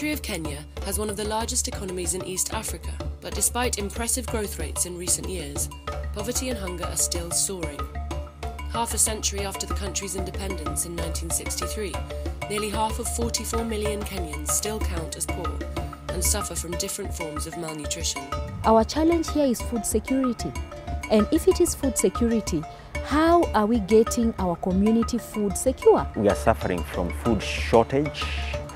country of Kenya has one of the largest economies in East Africa, but despite impressive growth rates in recent years, poverty and hunger are still soaring. Half a century after the country's independence in 1963, nearly half of 44 million Kenyans still count as poor and suffer from different forms of malnutrition. Our challenge here is food security. And if it is food security, how are we getting our community food secure? We are suffering from food shortage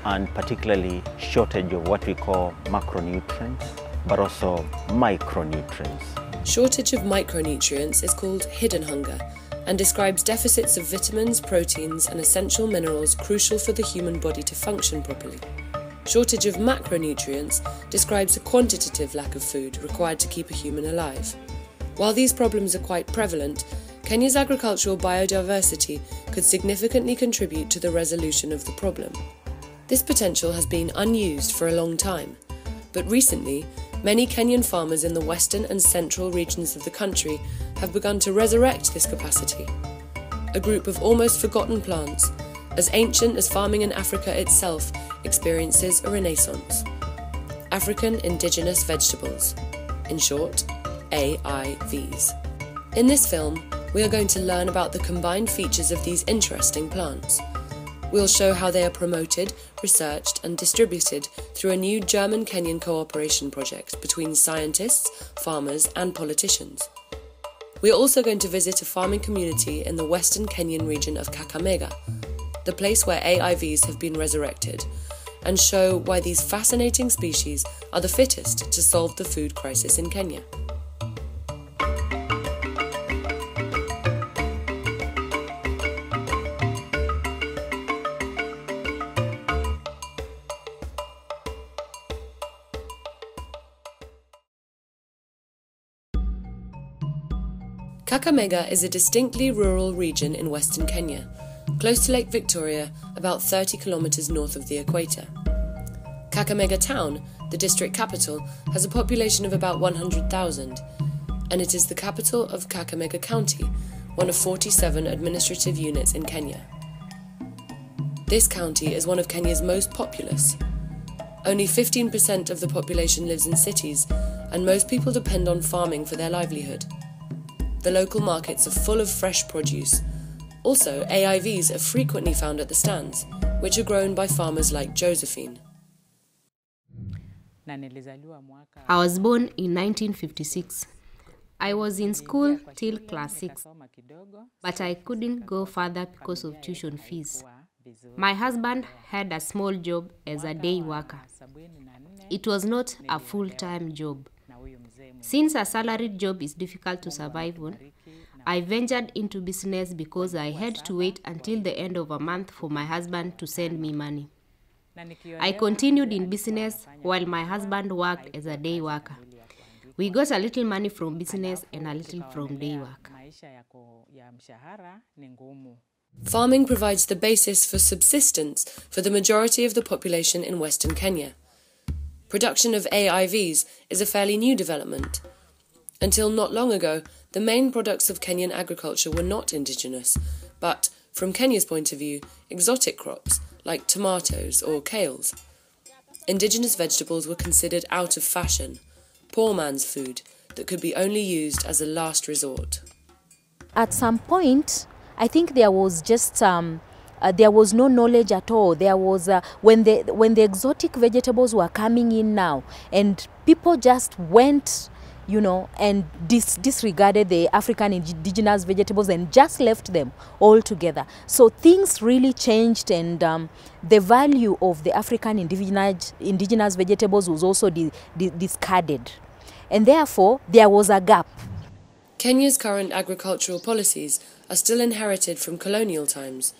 and particularly shortage of what we call macronutrients, but also micronutrients. Shortage of micronutrients is called hidden hunger and describes deficits of vitamins, proteins, and essential minerals crucial for the human body to function properly. Shortage of macronutrients describes a quantitative lack of food required to keep a human alive. While these problems are quite prevalent, Kenya's agricultural biodiversity could significantly contribute to the resolution of the problem. This potential has been unused for a long time, but recently, many Kenyan farmers in the western and central regions of the country have begun to resurrect this capacity. A group of almost forgotten plants, as ancient as farming in Africa itself, experiences a renaissance. African Indigenous Vegetables, in short, AIVs. In this film, we are going to learn about the combined features of these interesting plants. We'll show how they are promoted, researched, and distributed through a new German Kenyan cooperation project between scientists, farmers, and politicians. We are also going to visit a farming community in the western Kenyan region of Kakamega, the place where AIVs have been resurrected, and show why these fascinating species are the fittest to solve the food crisis in Kenya. Kakamega is a distinctly rural region in western Kenya, close to Lake Victoria, about 30 kilometres north of the equator. Kakamega town, the district capital, has a population of about 100,000, and it is the capital of Kakamega County, one of 47 administrative units in Kenya. This county is one of Kenya's most populous. Only 15% of the population lives in cities, and most people depend on farming for their livelihood. The local markets are full of fresh produce. Also, AIVs are frequently found at the stands, which are grown by farmers like Josephine. I was born in 1956. I was in school till class 6, but I couldn't go further because of tuition fees. My husband had a small job as a day worker. It was not a full time job. Since a salaried job is difficult to survive on, I ventured into business because I had to wait until the end of a month for my husband to send me money. I continued in business while my husband worked as a day worker. We got a little money from business and a little from day work. Farming provides the basis for subsistence for the majority of the population in Western Kenya. Production of AIVs is a fairly new development. Until not long ago, the main products of Kenyan agriculture were not indigenous, but, from Kenya's point of view, exotic crops like tomatoes or kales. Indigenous vegetables were considered out of fashion, poor man's food that could be only used as a last resort. At some point, I think there was just um, uh, there was no knowledge at all. There was uh, when the when the exotic vegetables were coming in now, and people just went, you know, and dis- disregarded the African indigenous vegetables and just left them altogether. So things really changed, and um, the value of the African indigenous indigenous vegetables was also di- di- discarded, and therefore there was a gap. Kenya's current agricultural policies are still inherited from colonial times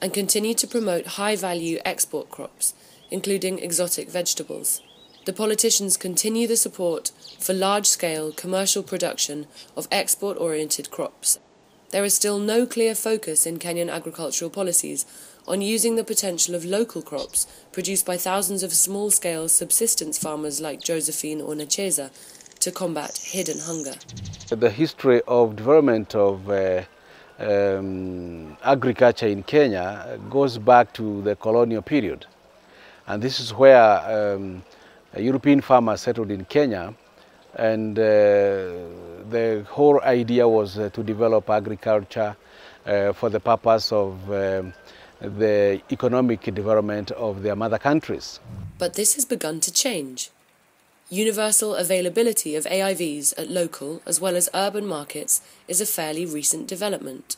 and continue to promote high value export crops, including exotic vegetables. The politicians continue the support for large scale commercial production of export oriented crops. There is still no clear focus in Kenyan agricultural policies on using the potential of local crops produced by thousands of small scale subsistence farmers like Josephine or Nacheza to combat hidden hunger. The history of development of uh, um, agriculture in Kenya goes back to the colonial period. And this is where um, European farmers settled in Kenya. And uh, the whole idea was uh, to develop agriculture uh, for the purpose of um, the economic development of their mother countries. But this has begun to change. Universal availability of AIVs at local as well as urban markets is a fairly recent development.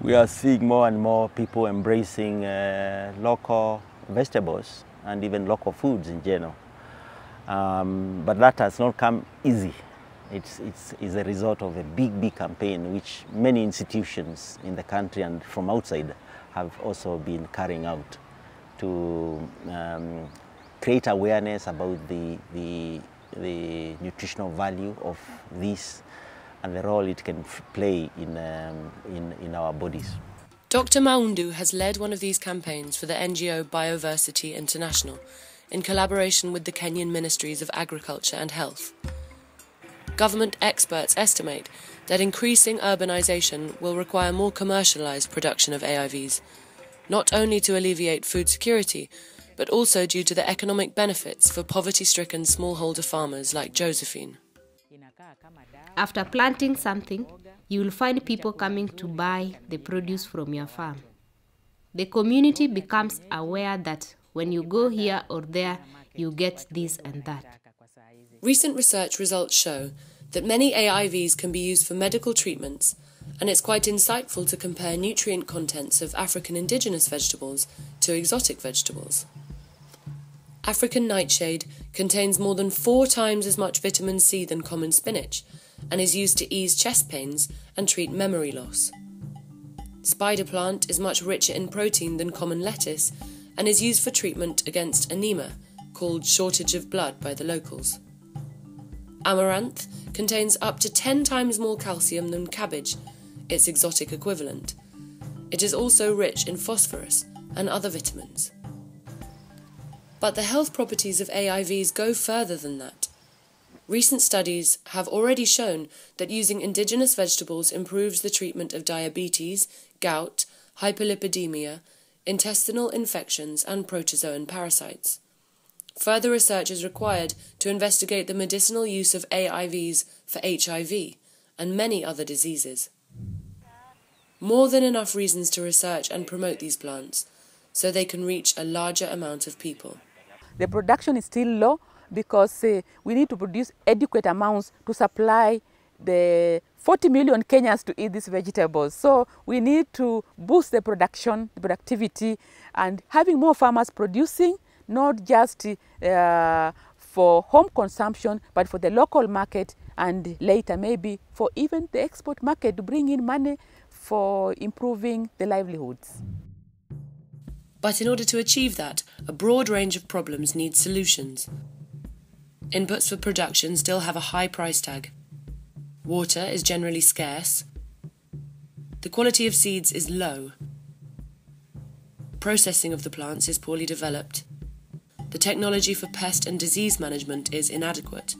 We are seeing more and more people embracing uh, local vegetables and even local foods in general. Um, but that has not come easy. It's, it's, it's a result of a big, big campaign which many institutions in the country and from outside have also been carrying out to um, create awareness about the, the, the nutritional value of this and the role it can play in, um, in, in our bodies. Dr. Maundu has led one of these campaigns for the NGO Bioversity International in collaboration with the Kenyan Ministries of Agriculture and Health. Government experts estimate that increasing urbanization will require more commercialized production of AIVs, not only to alleviate food security, but also due to the economic benefits for poverty stricken smallholder farmers like Josephine. After planting something, you will find people coming to buy the produce from your farm. The community becomes aware that when you go here or there, you get this and that. Recent research results show that many AIVs can be used for medical treatments, and it's quite insightful to compare nutrient contents of African indigenous vegetables to exotic vegetables. African nightshade contains more than four times as much vitamin C than common spinach and is used to ease chest pains and treat memory loss. Spider plant is much richer in protein than common lettuce and is used for treatment against anemia, called shortage of blood by the locals. Amaranth contains up to 10 times more calcium than cabbage, its exotic equivalent. It is also rich in phosphorus and other vitamins. But the health properties of AIVs go further than that. Recent studies have already shown that using indigenous vegetables improves the treatment of diabetes, gout, hyperlipidemia, intestinal infections, and protozoan parasites. Further research is required to investigate the medicinal use of AIVs for HIV and many other diseases. More than enough reasons to research and promote these plants so they can reach a larger amount of people. The production is still low because uh, we need to produce adequate amounts to supply the 40 million Kenyans to eat these vegetables. So we need to boost the production, the productivity, and having more farmers producing, not just uh, for home consumption, but for the local market and later maybe for even the export market to bring in money for improving the livelihoods. But in order to achieve that, a broad range of problems need solutions. Inputs for production still have a high price tag. Water is generally scarce. The quality of seeds is low. Processing of the plants is poorly developed. The technology for pest and disease management is inadequate.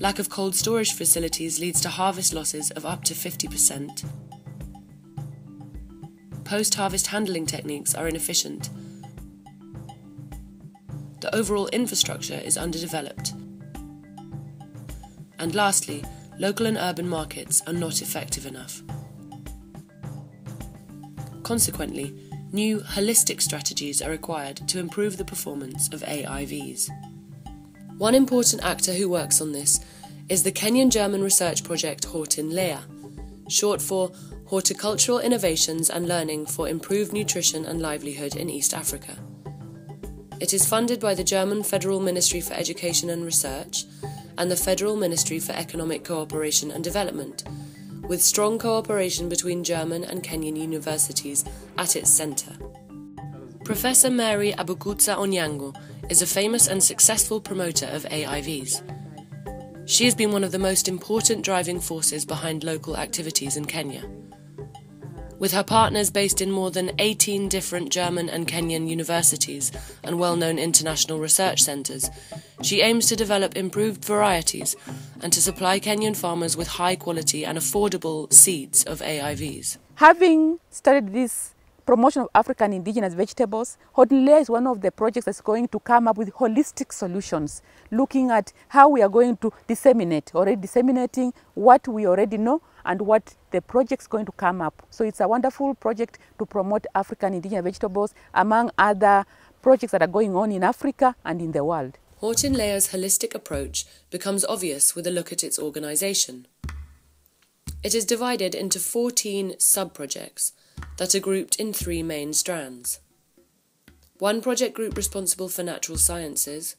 Lack of cold storage facilities leads to harvest losses of up to 50% post harvest handling techniques are inefficient. The overall infrastructure is underdeveloped. And lastly, local and urban markets are not effective enough. Consequently, new holistic strategies are required to improve the performance of AIVs. One important actor who works on this is the Kenyan German research project HORTINLEA, short for Horticultural Innovations and Learning for Improved Nutrition and Livelihood in East Africa. It is funded by the German Federal Ministry for Education and Research and the Federal Ministry for Economic Cooperation and Development, with strong cooperation between German and Kenyan universities at its centre. Professor Mary Abukutsa Onyango is a famous and successful promoter of AIVs. She has been one of the most important driving forces behind local activities in Kenya with her partners based in more than 18 different German and Kenyan universities and well known international research centres. She aims to develop improved varieties and to supply Kenyan farmers with high quality and affordable seeds of AIVs. Having started this promotion of African indigenous vegetables. HORTINLEA is one of the projects that's going to come up with holistic solutions, looking at how we are going to disseminate, already disseminating what we already know and what the project's going to come up. So it's a wonderful project to promote African indigenous vegetables among other projects that are going on in Africa and in the world. HORTINLEA's holistic approach becomes obvious with a look at its organisation. It is divided into 14 sub-projects that are grouped in three main strands. One project group responsible for natural sciences,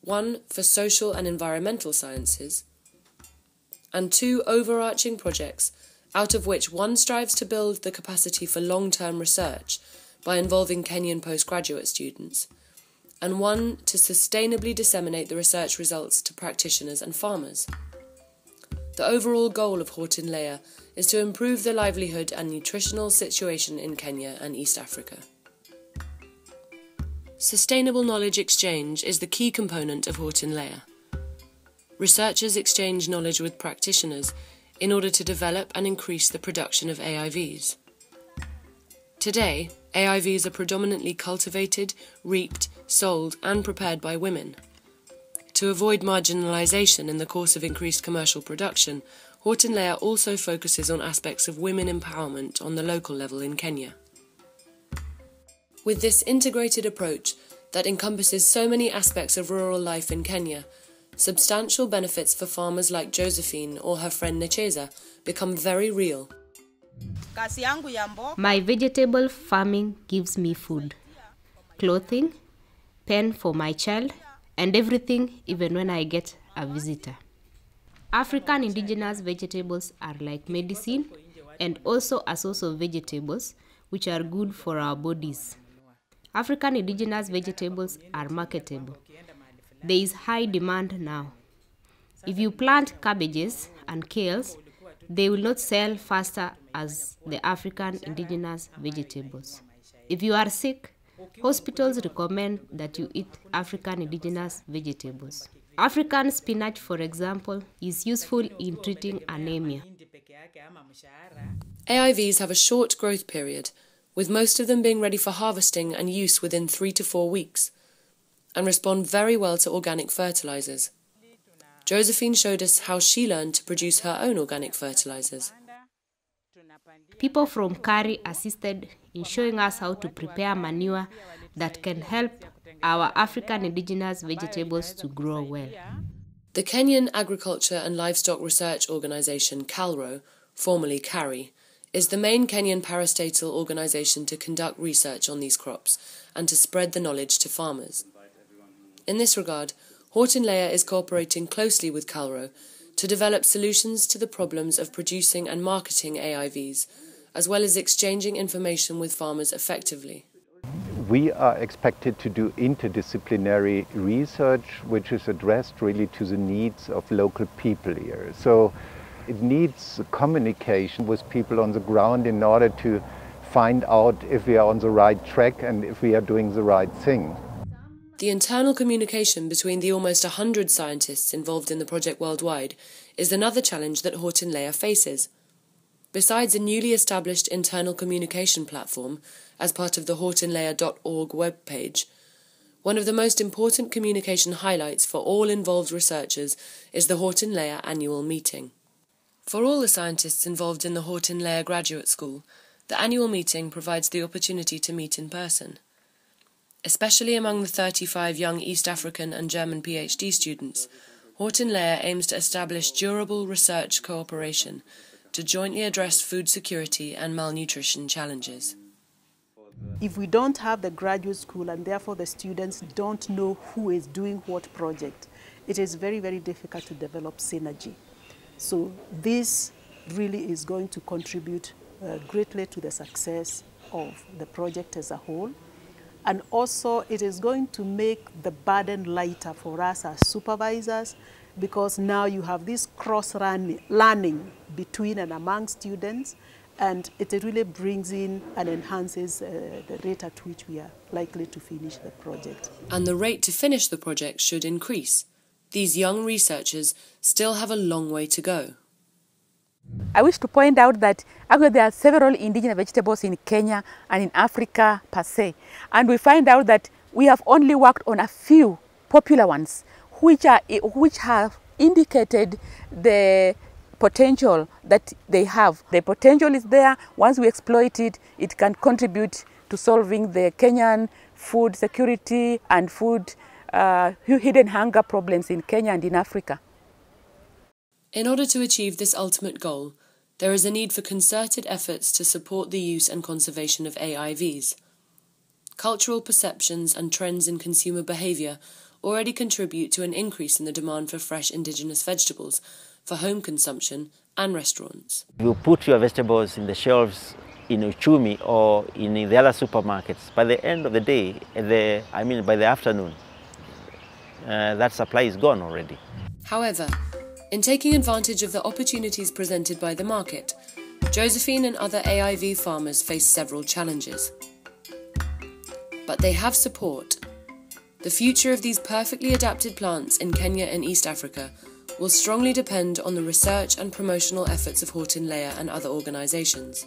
one for social and environmental sciences, and two overarching projects, out of which one strives to build the capacity for long term research by involving Kenyan postgraduate students, and one to sustainably disseminate the research results to practitioners and farmers. The overall goal of HORTINLEA is to improve the livelihood and nutritional situation in Kenya and East Africa. Sustainable knowledge exchange is the key component of HORTINLEA. Researchers exchange knowledge with practitioners in order to develop and increase the production of AIVs. Today, AIVs are predominantly cultivated, reaped, sold, and prepared by women. To avoid marginalisation in the course of increased commercial production, HORTINLEA also focuses on aspects of women empowerment on the local level in Kenya. With this integrated approach that encompasses so many aspects of rural life in Kenya, substantial benefits for farmers like Josephine or her friend Necheza become very real. My vegetable farming gives me food, clothing, pen for my child, and everything even when I get a visitor. African indigenous vegetables are like medicine and also a source of vegetables which are good for our bodies. African indigenous vegetables are marketable. There is high demand now. If you plant cabbages and kales, they will not sell faster as the African indigenous vegetables. If you are sick, Hospitals recommend that you eat African indigenous vegetables. African spinach, for example, is useful in treating anemia. AIVs have a short growth period, with most of them being ready for harvesting and use within three to four weeks, and respond very well to organic fertilizers. Josephine showed us how she learned to produce her own organic fertilizers. People from Kari assisted in showing us how to prepare manure that can help our African indigenous vegetables to grow well. The Kenyan Agriculture and Livestock Research Organization, KALRO, formerly KARI, is the main Kenyan parastatal organization to conduct research on these crops and to spread the knowledge to farmers. In this regard, HORTINLEA is cooperating closely with KALRO to develop solutions to the problems of producing and marketing AIVs as well as exchanging information with farmers effectively. We are expected to do interdisciplinary research which is addressed really to the needs of local people here. So it needs communication with people on the ground in order to find out if we are on the right track and if we are doing the right thing. The internal communication between the almost 100 scientists involved in the project worldwide is another challenge that HORTINLEA faces. Besides a newly established internal communication platform as part of the hortinlea.org webpage, one of the most important communication highlights for all involved researchers is the HORTINLEA annual meeting. For all the scientists involved in the HORTINLEA Graduate School, the annual meeting provides the opportunity to meet in person. Especially among the 35 young East African and German PhD students, HORTINLEA aims to establish durable research cooperation to jointly address food security and malnutrition challenges. If we don't have the graduate school and therefore the students don't know who is doing what project, it is very, very difficult to develop synergy. So this really is going to contribute uh, greatly to the success of the project as a whole. And also it is going to make the burden lighter for us as supervisors because now you have this cross learning between and among students and it really brings in and enhances uh, the rate at which we are likely to finish the project. And the rate to finish the project should increase. These young researchers still have a long way to go. I wish to point out that actually there are several indigenous vegetables in Kenya and in Africa per se. And we find out that we have only worked on a few popular ones which, are, which have indicated the potential that they have. The potential is there. Once we exploit it, it can contribute to solving the Kenyan food security and food uh, hidden hunger problems in Kenya and in Africa. In order to achieve this ultimate goal, there is a need for concerted efforts to support the use and conservation of AIVs. Cultural perceptions and trends in consumer behaviour already contribute to an increase in the demand for fresh indigenous vegetables for home consumption and restaurants. You put your vegetables in the shelves in Uchumi or in the other supermarkets. By the end of the day, the, I mean by the afternoon, uh, that supply is gone already. However, in taking advantage of the opportunities presented by the market, Josephine and other AIV farmers face several challenges. But they have support. The future of these perfectly adapted plants in Kenya and East Africa will strongly depend on the research and promotional efforts of HORTINLEA and other organisations.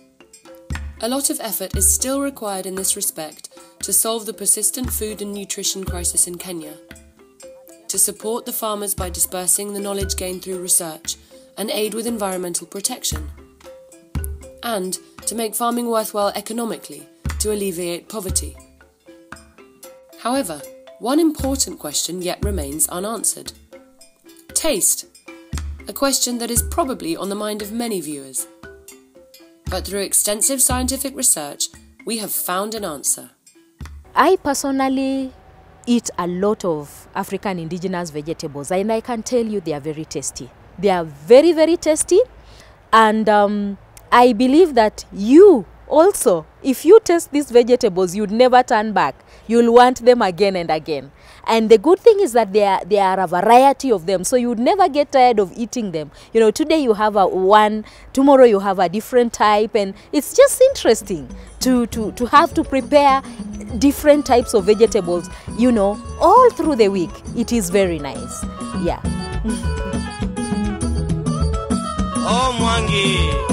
A lot of effort is still required in this respect to solve the persistent food and nutrition crisis in Kenya, to support the farmers by dispersing the knowledge gained through research and aid with environmental protection, and to make farming worthwhile economically to alleviate poverty. However, one important question yet remains unanswered. Taste. A question that is probably on the mind of many viewers. But through extensive scientific research, we have found an answer. I personally eat a lot of African indigenous vegetables, and I can tell you they are very tasty. They are very, very tasty, and um, I believe that you also, if you taste these vegetables, you'd never turn back. You'll want them again and again. And the good thing is that there, there are a variety of them, so you'd never get tired of eating them. You know, today you have a one, tomorrow you have a different type, and it's just interesting to, to, to have to prepare different types of vegetables, you know, all through the week. It is very nice. Yeah. Oh, Mwangi.